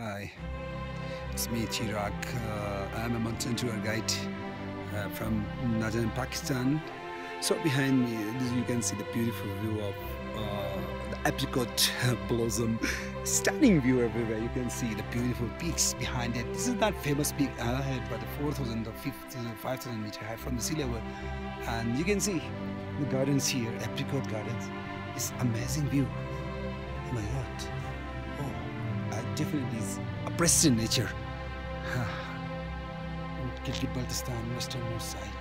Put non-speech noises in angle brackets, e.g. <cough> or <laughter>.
Hi, it's me Chirag. Uh, I'm a mountain tour guide uh, from northern Pakistan. So behind me, you can see the beautiful view of uh, the apricot <laughs> blossom. Stunning view everywhere. You can see the beautiful peaks behind it. This is that famous peak Allahabad, but the 4,000 or 5,000 5,000 meter high from the sea level. And you can see the gardens here, apricot gardens. It's amazing view. Oh my God. Definitely is oppressed in nature. Gilgit Baltistan, westernmost side.